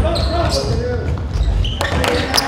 Bravo, bravo.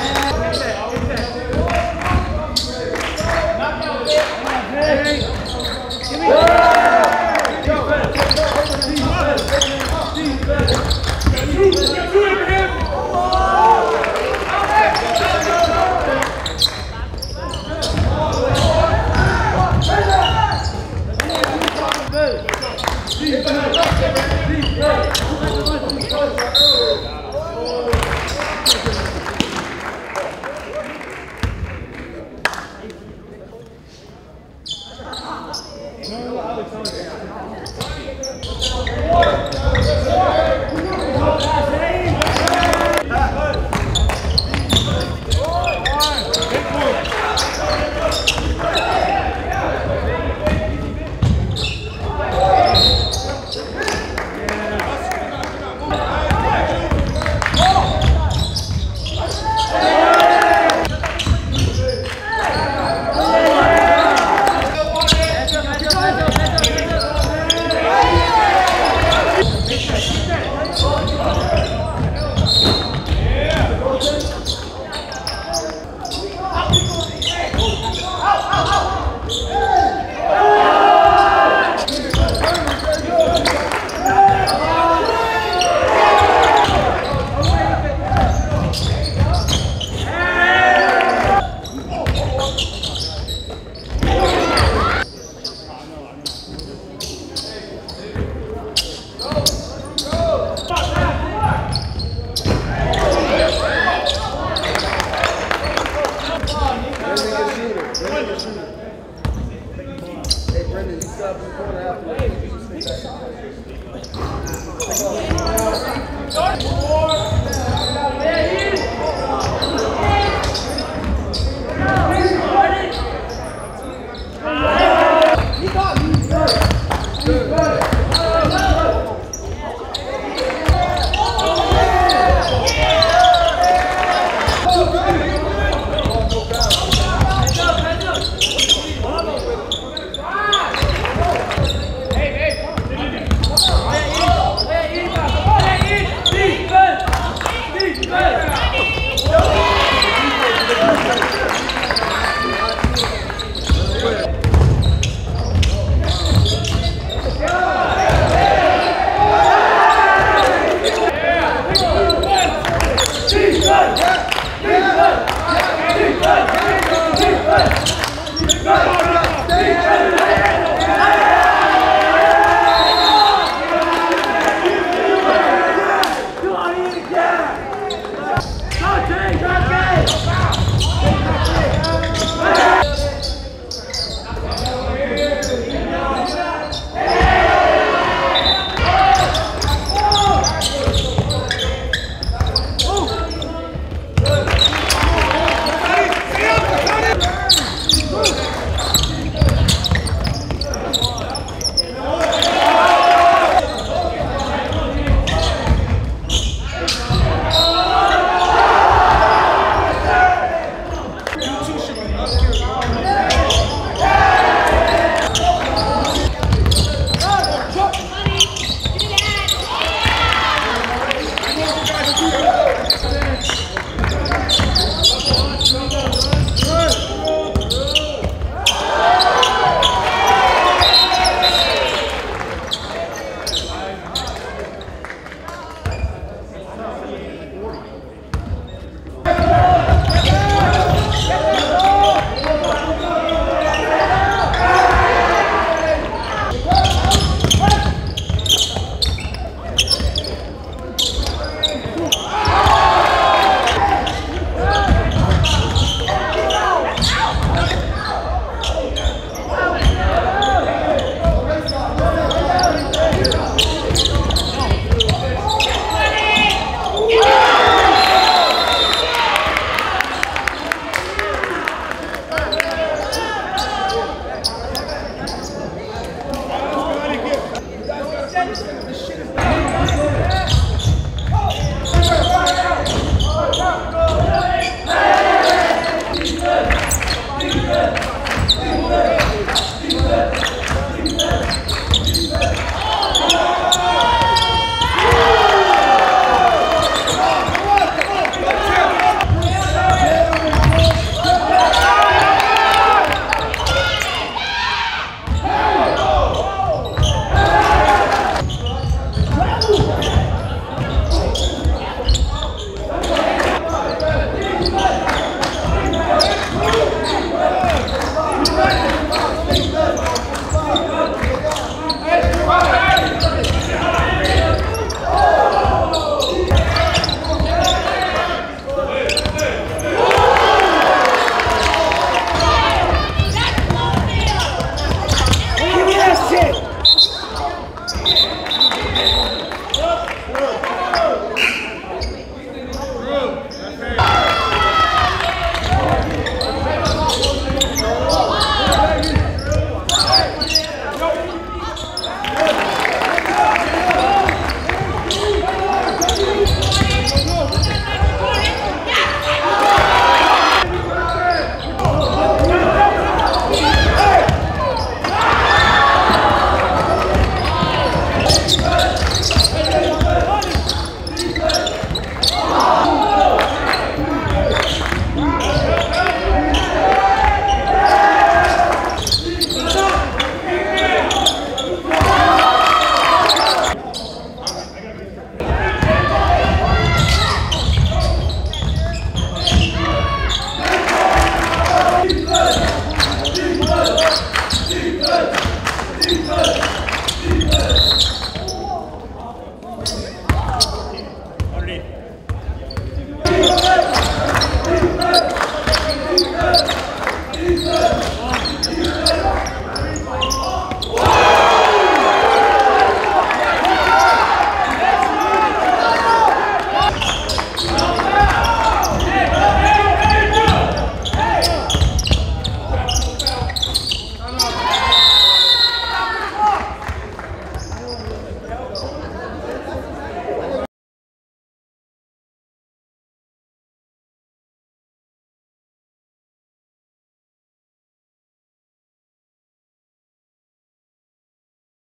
Yeah.